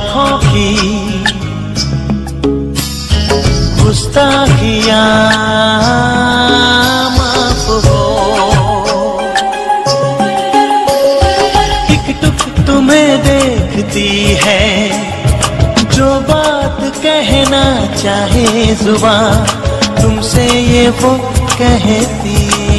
आँखों की गुस्ताखिया माफ़ हो। एक टुक तुम्हें देखती है, जो बात कहना चाहे जुबा तुमसे ये वो कहती है